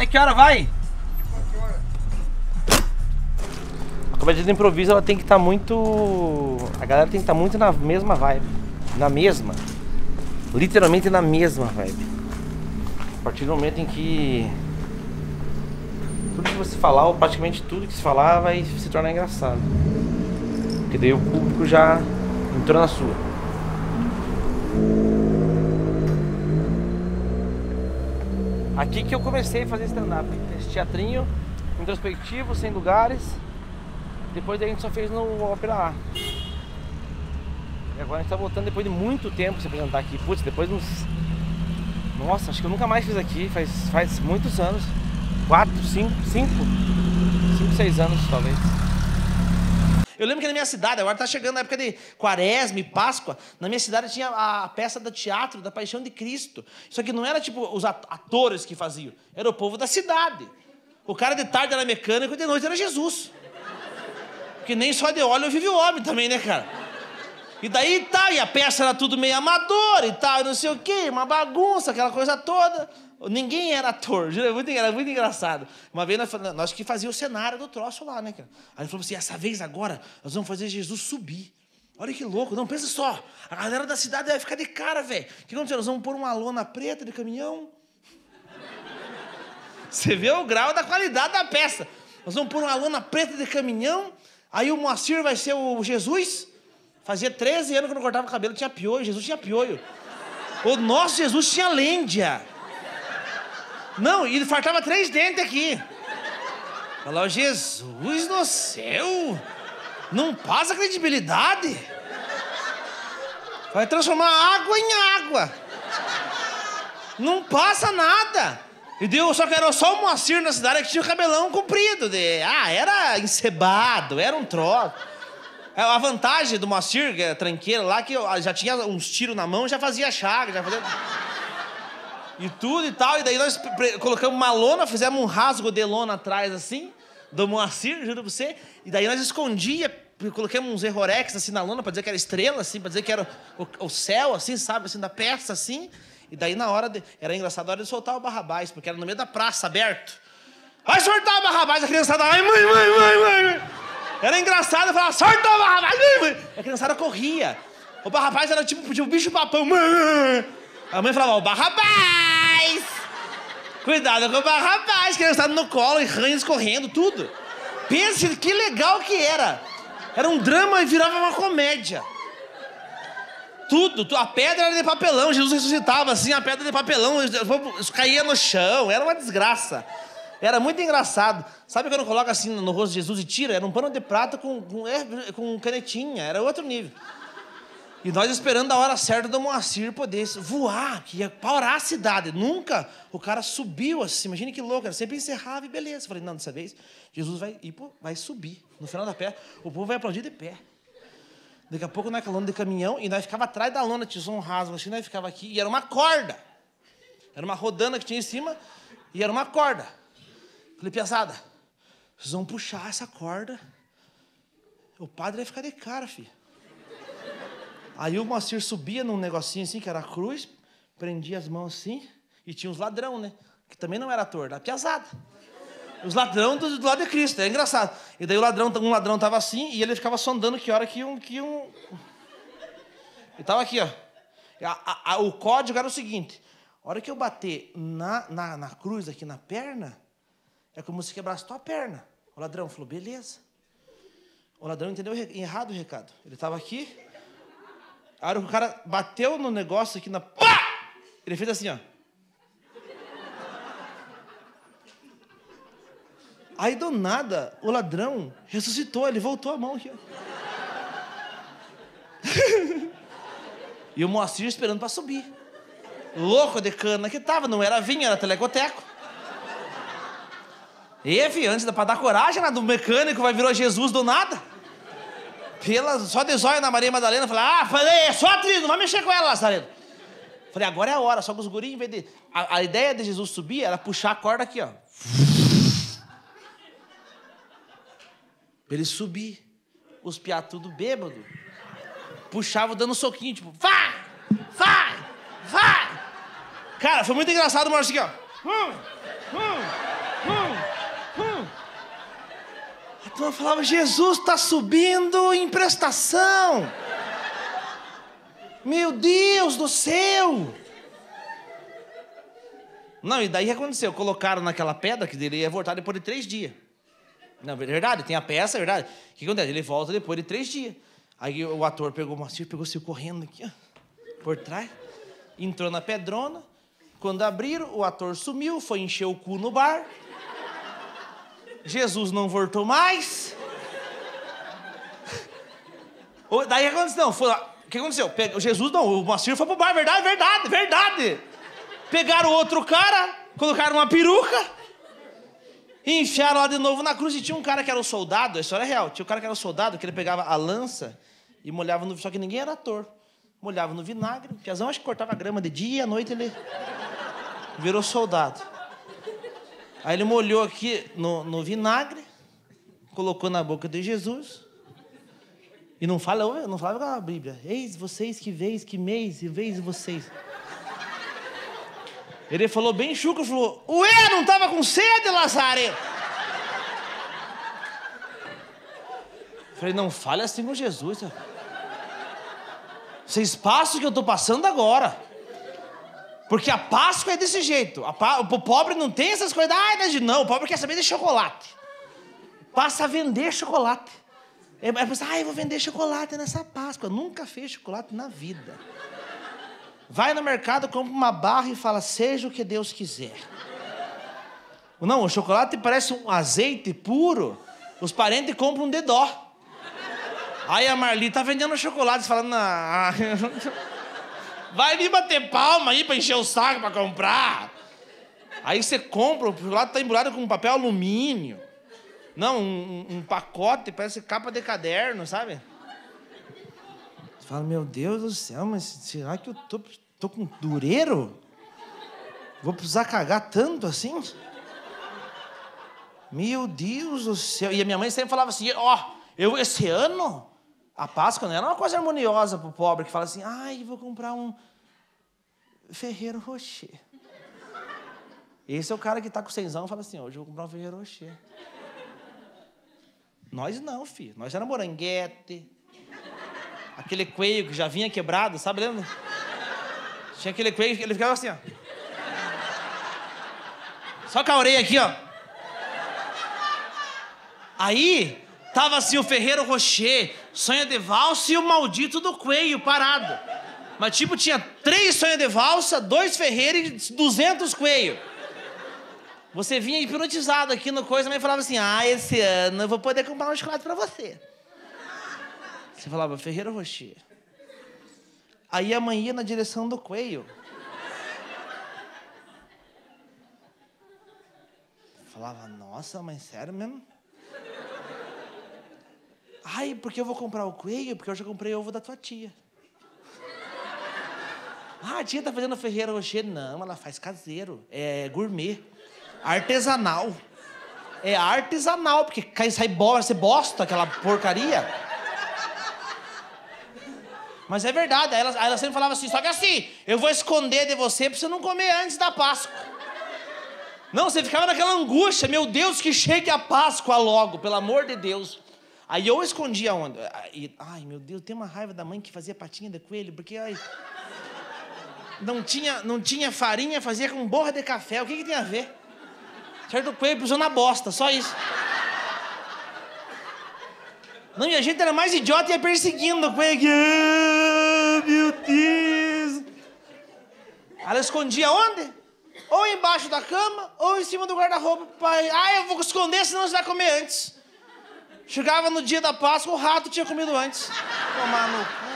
Até que hora vai? A comédia de improviso ela tem que estar muito. A galera tem que estar muito na mesma vibe. Na mesma. Literalmente na mesma vibe. A partir do momento em que. Tudo que você falar, ou praticamente tudo que se falar, vai se tornar engraçado. Porque daí o público já entrou na sua. Aqui que eu comecei a fazer stand-up. Esse teatrinho introspectivo, sem lugares. Depois a gente só fez no Opera A. E agora a gente tá voltando depois de muito tempo se apresentar aqui. Putz, depois de uns. Nossa, acho que eu nunca mais fiz aqui. Faz, faz muitos anos. Quatro, cinco, cinco. Cinco, seis anos talvez. Eu lembro que na minha cidade, agora tá chegando a época de quaresma e Páscoa, na minha cidade tinha a peça do teatro da Paixão de Cristo. Só que não era tipo os atores que faziam, era o povo da cidade. O cara de tarde era mecânico e de noite era Jesus. Porque nem só de óleo vive o homem também, né, cara? E daí tá, e a peça era tudo meio amador e tal, e não sei o quê, uma bagunça, aquela coisa toda. Ninguém era ator, era muito, era muito engraçado. Uma vez nós, nós que fazia o cenário do troço lá, né, cara? Aí ele falou assim: essa vez agora nós vamos fazer Jesus subir. Olha que louco, não, pensa só. A galera da cidade vai ficar de cara, velho. O que fazer? Nós vamos pôr uma lona preta de caminhão. Você vê o grau da qualidade da peça. Nós vamos pôr uma lona preta de caminhão. Aí o Moacir vai ser o Jesus. Fazia 13 anos que não cortava o cabelo, tinha piolho. Jesus tinha piolho. O nosso Jesus tinha lêndia. Não, e ele fartava três dentes aqui. Falou, Jesus no céu, não passa credibilidade. Vai transformar água em água. Não passa nada. E deu, só que era só o Moacir na cidade que tinha o cabelão comprido. De, ah, era encebado, era um troço. A vantagem do Moacir, que é tranqueira lá, que já tinha uns tiros na mão, já fazia chaga, já fazia e tudo e tal. E daí nós colocamos uma lona, fizemos um rasgo de lona atrás, assim, do Moacir, juro pra você. E daí nós escondia, colocamos uns errorex assim na lona pra dizer que era estrela, assim, pra dizer que era o, o céu, assim, sabe, assim, da peça, assim. E daí na hora, de, era engraçado a hora de soltar o Barrabás, porque era no meio da praça, aberto. Vai soltar o Barrabás, a criançada, ai, mãe, mãe, mãe, mãe. Era engraçado, eu falava, solta o Barrabás. A criançada corria. O Barrabás era tipo, tipo bicho papão. A mãe falava, o Barrabás! Cuidado com o Barrabás, estava no colo e ranhos correndo, tudo. Pense que legal que era. Era um drama e virava uma comédia. Tudo, a pedra era de papelão, Jesus ressuscitava assim, a pedra de papelão, caía no chão, era uma desgraça. Era muito engraçado. Sabe quando coloca assim no rosto de Jesus e tira? Era um pano de prata com, com, com canetinha, era outro nível. E nós esperando a hora certa do Moacir poder voar, que ia parar a cidade. Nunca o cara subiu assim. Imagina que louco, era sempre encerrava e beleza. falei, não, dessa vez Jesus vai, ir, vai subir. No final da pé, o povo vai aplaudir de pé. Daqui a pouco nós lona de caminhão e nós ficava atrás da lona, tinha rasgo assim, nós ficava aqui e era uma corda. Era uma rodana que tinha em cima e era uma corda. Falei, pesada, vocês vão puxar essa corda. O padre vai ficar de cara, filho. Aí o Moacir subia num negocinho assim, que era a cruz, prendia as mãos assim, e tinha os ladrão, né? Que também não era ator, era piazada. Os ladrão do, do, lado de Cristo, é engraçado. E daí o ladrão, um ladrão tava assim, e ele ficava sondando que hora que um. Que um... E tava aqui, ó. A, a, a, o código era o seguinte: a hora que eu bater na, na, na cruz aqui na perna, é como se quebrasse tua perna. O ladrão falou, beleza. O ladrão entendeu errado o recado. Ele estava aqui, a hora que o cara bateu no negócio aqui na. Pá! Ele fez assim, ó. Aí do nada, o ladrão ressuscitou, ele voltou a mão aqui. e o Moacir esperando para subir. Louco de cana que tava, não era vinho, era telecoteco. E, filho, antes para dar coragem, né, do mecânico vai virar Jesus do nada. Pela, só de zóio na Maria Madalena, falei, ah, falei, é só atriz, não vai mexer com ela, Lazareno. Falei, agora é a hora, só que os guris, em vez de. A, a ideia de Jesus subir era puxar a corda aqui, ó. Pra ele subir. Os piá tudo bêbado. Puxava dando um soquinho, tipo, vai! Vai! Vai! Cara, foi muito engraçado o aqui, ó. Turma falava, Jesus está subindo em prestação. Meu Deus do céu! Não, e daí o que aconteceu? Colocaram naquela pedra que ele ia voltar depois de três dias. Não, é verdade, tem a peça, é verdade. O que acontece? Ele volta depois de três dias. Aí o ator pegou o Moacir, pegou se correndo aqui, ó, por trás, entrou na pedrona. Quando abriram, o ator sumiu, foi encher o cu no bar. Jesus não voltou mais. Daí aconteceu? Não, foi lá. O que aconteceu? Jesus não, o Moacir foi pro bar, verdade, verdade, verdade. Pegaram outro cara, colocaram uma peruca e enfiaram lá de novo na cruz. E tinha um cara que era o soldado, a história é real. Tinha um cara que era o soldado, que ele pegava a lança e molhava no. Só que ninguém era ator. Molhava no vinagre. O Piazão acho que cortava grama de dia e à noite ele virou soldado. Aí ele molhou aqui no, no vinagre, colocou na boca de Jesus. E não fala, não falava com a Bíblia. Eis vocês que veis, que mês, e veis vocês. Ele falou bem chuco, falou: Ué, não estava com sede, Lazarento? Falei, não fale assim com Jesus. Vocês passam o que eu estou passando agora. Porque a Páscoa é desse jeito. O pobre não tem essas coisas. Ah, não, o pobre quer saber de chocolate. Passa a vender chocolate. É, pensa, ah, eu vou vender chocolate nessa Páscoa. Nunca fez chocolate na vida. Vai no mercado, compra uma barra e fala, seja o que Deus quiser. Não, o chocolate parece um azeite puro. Os parentes compram um dedó. Aí a Marli tá vendendo chocolate, falando, ah, vai me bater palma aí pra encher o saco pra comprar. Aí você compra, o chocolate tá embrulhado com papel alumínio. Não, um, um, pacote, parece capa de caderno, sabe? fala, meu Deus do céu, mas será que eu tô, tô com dureiro? Vou precisar cagar tanto assim? Meu Deus do céu. E a minha mãe sempre falava assim, ó, oh, eu esse ano, a Páscoa não era uma coisa harmoniosa pro pobre que fala assim, ai, vou comprar um Ferreiro Rocher. Esse é o cara que tá com cenzão e fala assim, hoje eu vou comprar um Ferreiro Rocher. Nós não, filho. Nós era moranguete, aquele coelho que já vinha quebrado, sabe, lembra? Tinha aquele coelho que ele ficava assim, ó. Só com a orelha aqui, ó. Aí, tava assim o Ferreiro Rocher, sonho de valsa e o maldito do coelho parado. Mas, tipo, tinha três sonhos de valsa, dois Ferreiros e duzentos coelhos. Você vinha hipnotizado aqui no coisa, mas falava assim: ah, esse ano eu vou poder comprar um chocolate para você. Você falava, Ferreira Rocher. Aí a mãe ia na direção do coelho. Falava, nossa, mas sério mesmo? Ai, porque eu vou comprar o coelho? Porque eu já comprei ovo da tua tia. Ah, a tia tá fazendo Ferreira Rocher? Não, ela faz caseiro. É gourmet. Artesanal. É artesanal, porque cai, sai bosta, você bosta aquela porcaria. Mas é verdade, ela, ela sempre falava assim, só que assim, eu vou esconder de você pra você não comer antes da Páscoa. Não, você ficava naquela angústia, meu Deus, que chegue a Páscoa logo, pelo amor de Deus. Aí eu escondia onde? Ai, meu Deus, tem uma raiva da mãe que fazia patinha de coelho, porque ai, não tinha, não tinha farinha, fazia com borra de café. O que, que tem a ver? Certo? O coelho pisou na bosta, só isso. Não, e a gente era mais idiota e ia perseguindo o coelho. Ah, meu Deus! Ela escondia onde? Ou embaixo da cama, ou em cima do guarda-roupa. Ah, eu vou esconder, senão você vai comer antes. Chegava no dia da Páscoa, o rato tinha comido antes. Tomar no